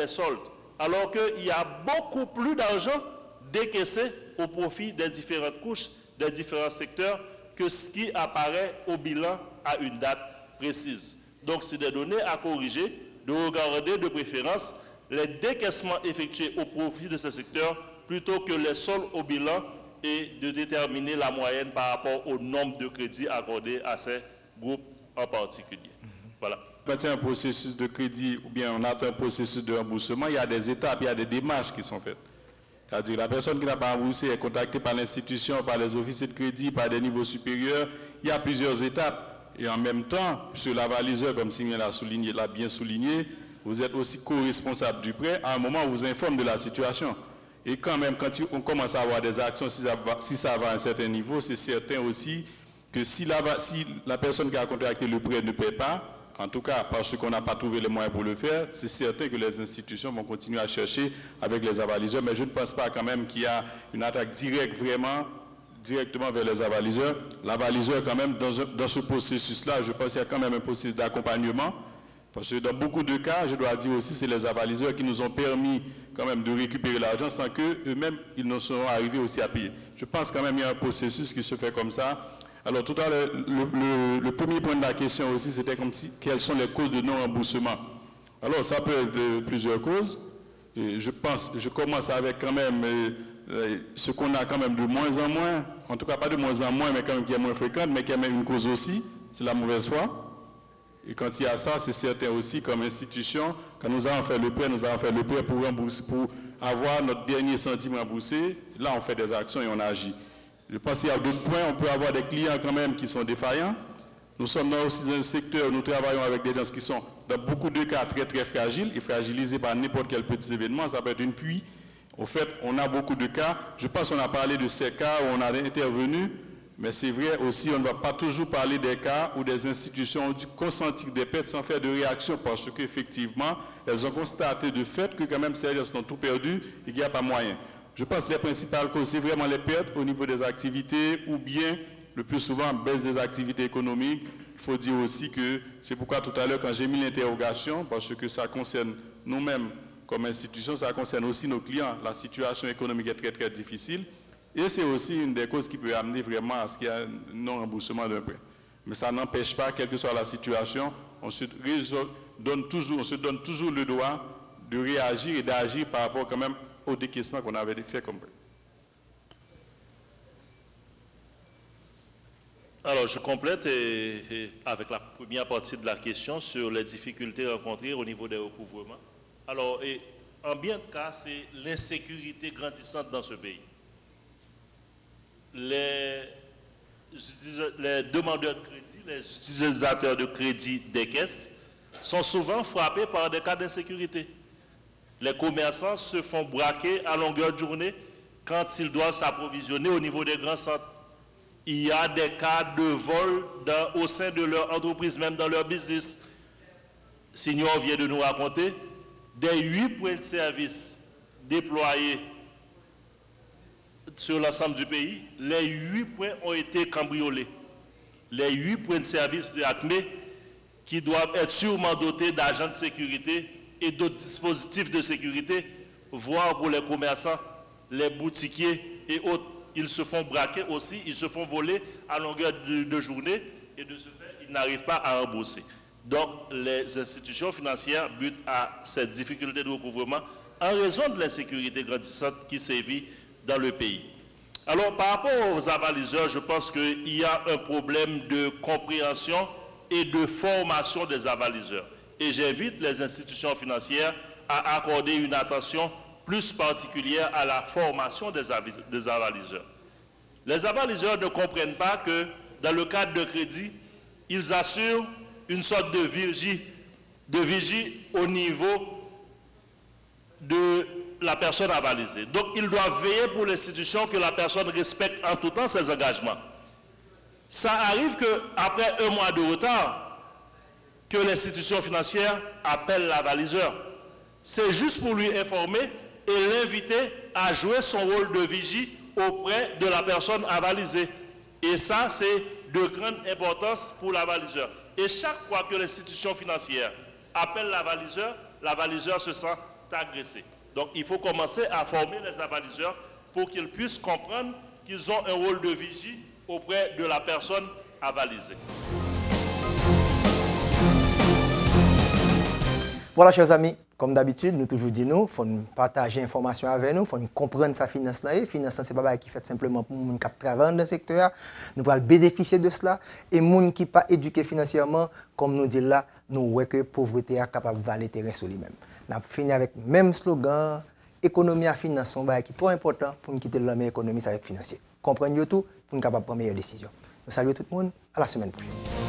des soldes, alors qu'il y a beaucoup plus d'argent décaissé au profit des différentes couches, des différents secteurs, que ce qui apparaît au bilan à une date précise. Donc, c'est des données à corriger, de regarder de préférence les décaissements effectués au profit de ce secteur plutôt que les soldes au bilan et de déterminer la moyenne par rapport au nombre de crédits accordés à ces groupes en particulier. Voilà. Quand il y a un processus de crédit ou bien on attend un processus de remboursement, il y a des étapes, il y a des démarches qui sont faites. C'est-à-dire la personne qui n'a pas remboursé est contactée par l'institution, par les officiers de crédit, par des niveaux supérieurs. Il y a plusieurs étapes. Et en même temps, sur l'avaliseur, comme Simien l'a souligné, l'a bien souligné, vous êtes aussi co-responsable du prêt. À un moment, on vous informe de la situation. Et quand même, quand on commence à avoir des actions, si ça va, à un certain niveau, c'est certain aussi que si la, si la personne qui a contracté le prêt ne paie pas, en tout cas parce qu'on n'a pas trouvé les moyens pour le faire, c'est certain que les institutions vont continuer à chercher avec les avaliseurs, mais je ne pense pas quand même qu'il y a une attaque directe vraiment directement vers les avaliseurs. L'avaliseur quand même, dans, ce processus-là, je pense qu'il y a quand même un processus d'accompagnement, parce que dans beaucoup de cas, je dois dire aussi, c'est les avaliseurs qui nous ont permis quand même de récupérer l'argent sans qu'eux-mêmes, ils ne seront arrivés aussi à payer. Je pense quand même qu'il y a un processus qui se fait comme ça. Alors tout à l'heure, le, premier point de la question aussi, c'était comme si, quelles sont les causes de non-remboursement? Alors ça peut être de plusieurs causes. Et je pense, je commence avec quand même euh, euh, ce qu'on a quand même de moins en moins, en tout cas pas de moins en moins, mais quand même qui est moins fréquente, mais qui a même une cause aussi, c'est la mauvaise foi. Et quand il y a ça, c'est certain aussi comme institution, quand nous avons fait le prêt, nous avons fait le prêt pour, pour avoir notre dernier centime remboursé. Là, on fait des actions et on agit. Je pense qu'il y a d'autres points. On peut avoir des clients quand même qui sont défaillants. Nous sommes aussi dans un secteur, nous travaillons avec des gens qui sont dans beaucoup de cas très très fragiles et fragilisés par n'importe quel petit événement. Ça peut être une pluie. Au fait, on a beaucoup de cas. Je pense qu'on a parlé de ces cas où on a intervenu mais c'est vrai aussi, on ne va pas toujours parler des cas où des institutions ont dû consentir des pertes sans faire de réaction parce qu'effectivement, elles ont constaté de fait que quand même ces gens sont tout perdus et qu'il n'y a pas moyen. Je pense que les principales causes, c'est vraiment les pertes au niveau des activités ou bien, le plus souvent, baisse des activités économiques. Il faut dire aussi que c'est pourquoi tout à l'heure, quand j'ai mis l'interrogation, parce que ça concerne nous-mêmes comme institution, ça concerne aussi nos clients. La situation économique est très, très difficile. Et c'est aussi une des causes qui peut amener vraiment à ce qu'il y ait un non-remboursement d'un prêt. Mais ça n'empêche pas, quelle que soit la situation, on se, donne toujours, on se donne toujours le droit de réagir et d'agir par rapport quand même au décaissement qu'on avait fait comme. Alors, je complète avec la première partie de la question sur les difficultés rencontrées au niveau des recouvrements. Alors, en bien de cas, c'est l'insécurité grandissante dans ce pays les, les demandeurs de crédit, les utilisateurs de crédit des caisses sont souvent frappés par des cas d'insécurité. Les commerçants se font braquer à longueur de journée quand ils doivent s'approvisionner au niveau des grands centres. Il y a des cas de vol au sein de leur entreprise, même dans leur business. Signor vient de nous raconter des huit points de service déployés sur l'ensemble du pays, les huit points ont été cambriolés. Les huit points de service de Acme qui doivent être sûrement dotés d'agents de sécurité et d'autres dispositifs de sécurité, voire pour les commerçants, les boutiquiers et autres. Ils se font braquer aussi, ils se font voler à longueur de, journée et de ce fait, ils n'arrivent pas à rembourser. Donc, les institutions financières butent à cette difficulté de recouvrement en raison de l'insécurité grandissante qui sévit dans le pays. Alors, par rapport aux avaliseurs, je pense qu'il y a un problème de compréhension et de formation des avaliseurs. Et j'invite les institutions financières à accorder une attention plus particulière à la formation des, avaliseurs. Les avaliseurs ne comprennent pas que dans le cadre de crédit, ils assurent une sorte de vigie, de vigie au niveau de la personne avalisée. Donc, il doit veiller pour l'institution que la personne respecte en tout temps ses engagements. Ça arrive qu'après un mois de retard, que l'institution financière appelle l'avaliseur. C'est juste pour lui informer et l'inviter à jouer son rôle de vigie auprès de la personne avalisée. Et ça, c'est de grande importance pour l'avaliseur. Et chaque fois que l'institution financière appelle l'avaliseur, l'avaliseur se sent agressé. Donc il faut commencer à former les avaliseurs pour qu'ils puissent comprendre qu'ils ont un rôle de vigie auprès de la personne avalisée. Voilà, chers amis, comme d'habitude, nous toujours disons, il faut partager l'information avec nous, il faut comprendre sa finance. La finance, ce n'est pas qui fait simplement pour gens qui travaillent dans le secteur. Nous pouvons bénéficier de cela. Et gens qui sont pas éduqués financièrement, comme nous disons là, nous voyons que la pauvreté est capable de valer terrain sur lui-même. Nous fini avec le même slogan, économie à finance, c'est qui est trop important pour nous quitter le meilleur économie avec financier. Comprenez tout? Pour nous capable prendre meilleure décision. Nous saluons tout le monde. À la semaine prochaine.